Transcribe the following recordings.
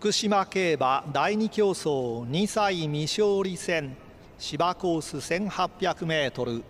福島競馬第2競走2歳未勝利戦芝コース 1800m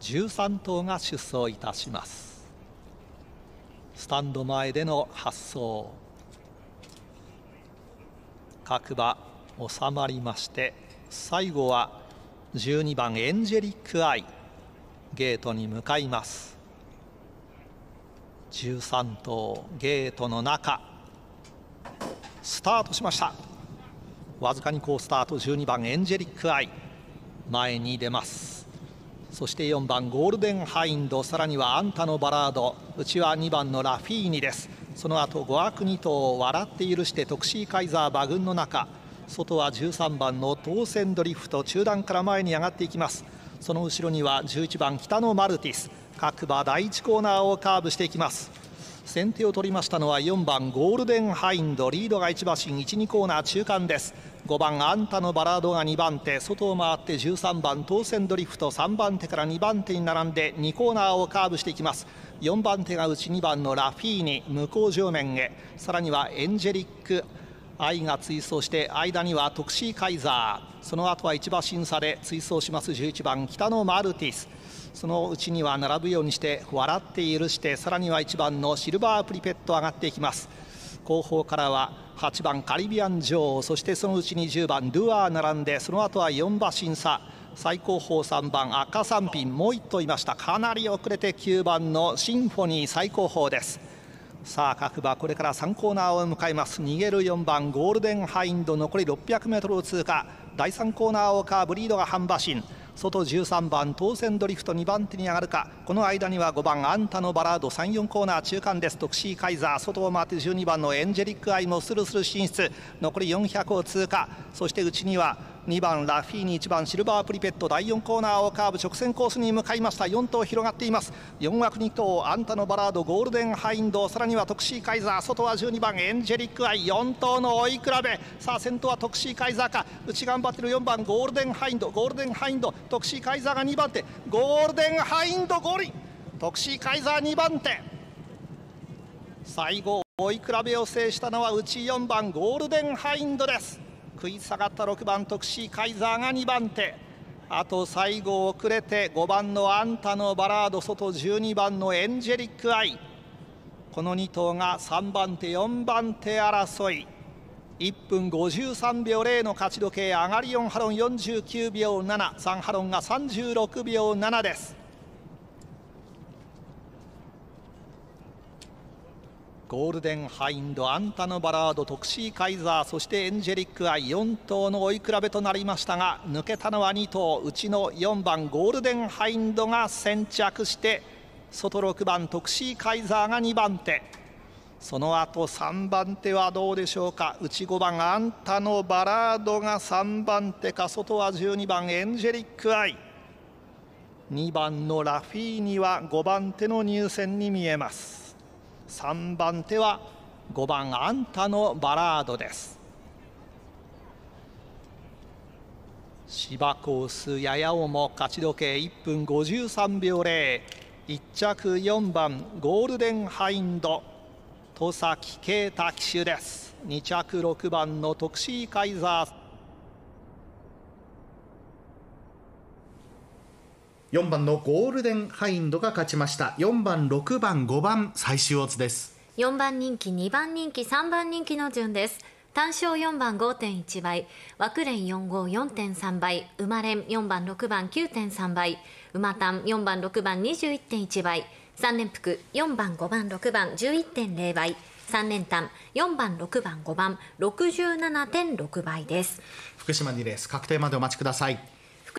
13頭が出走いたします。スタンド前での発走。各馬収まりまして最後は12番エンジェリックアイゲートに向かいます。13頭ゲートの中。スタートしました。わずかに好スタート。12番エンジェリックアイ。前に出ます。そして4番ゴールデンハインド。さらにはあんたのバラード。内は2番のラフィーニです。その後5枠2頭を笑って許してトクシーカイザー馬群の中。外は13番の当選ドリフト。中段から前に上がっていきます。その後ろには11番北のマルティス。各馬第1コーナーをカーブしていきます。先手を取りましたのは4番ゴールデンハインドリードが1馬身12コーナー中間です。5番アンタのバラードが2番手外を回って13番当選ドリフト3番手から2番手に並んで2コーナーをカーブしていきます。4番手が内2番のラフィーニ向こう上面へ。さらにはエンジェリック愛が追走して間にはトクシーカイザー。その後は1馬審査で追走します11番北のマルティス。そのうちには並ぶようにして笑って許してさらには1番のシルバープリペット上がっていきます。後方からは8番カリビアン女王そしてそのうちに10番ルアー並んでその後は4馬審査最高峰3番赤3品もう1頭いました。かなり遅れて9番のシンフォニー最高峰です。さあ各馬これから3コーナーを迎えます。逃げる4番ゴールデンハインド残り 600m を通過。第3コーナーをカーブリードが半馬身。外13番トウセンドリフト2番手に上がるか。この間には5番アンタのバラード34コーナー中間です。トクシーカイザー外を回って12番のエンジェリックアイもスルスル進出。残り400を通過。そして内には2番ラフィーニ1番シルバープリペット第4コーナーをカーブ直線コースに向かいました。4頭広がっています。4枠2頭アンタのバラードゴールデンハインドさらにはトクシーカイザー外は12番エンジェリックアイ4頭の追い比べ。さあ先頭はトクシーカイザーか。内頑張ってる4番ゴールデンハインドゴールデンハインドトクシーカイザーが2番手。ゴールデンハインドゴリトクシーカイザー2番手。最後追い比べを制したのは内4番ゴールデンハインドです。食い下がった6番トクシーカイザーが2番手。あと最後遅れて5番のアンタのバラード外12番のエンジェリックアイ。この2頭が3番手4番手争い。1分53秒0の勝ち時計上がり4ハロン49秒73ハロンが36秒7です。ゴールデンハインドアンタのバラードトクシーカイザーそしてエンジェリックアイ4頭の追い比べとなりましたが抜けたのは2頭うちの4番ゴールデンハインドが先着して外6番トクシーカイザーが2番手。その後3番手はどうでしょうか？内5番アンタのバラードが3番手か？外は12番エンジェリックアイ。2番のラフィーニは5番手の入線に見えます。3番手は5番アンタのバラードです。芝コースややおも勝ち時計1分53秒01着4番ゴールデンハインド戸崎啓太騎手です。2着6番のトクシーカイザー。4番のゴールデンハインドが勝ちました。4番6番5番最終オッズです。4番人気2番人気3番人気の順です。単勝4番5.1倍。枠連4号4.3倍。馬連4番6番9.3倍。馬単4番6番21.1倍。3連複4番5番6番11.0倍。3連単4番6番5番67.6倍です。福島2レース確定までお待ちください